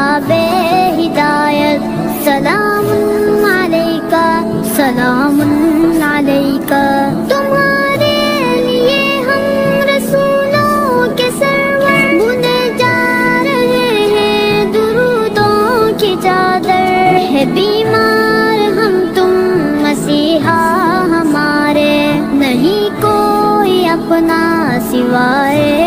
किताबे हिदायत। सलाम अलैका सलाम अलैका। तुम्हारे लिए हम रसूलों के सरवर बुने जा रहे हैं दुरूदों की चादर। है बीमार हम तुम मसीहा हमारे। नहीं कोई अपना सिवाय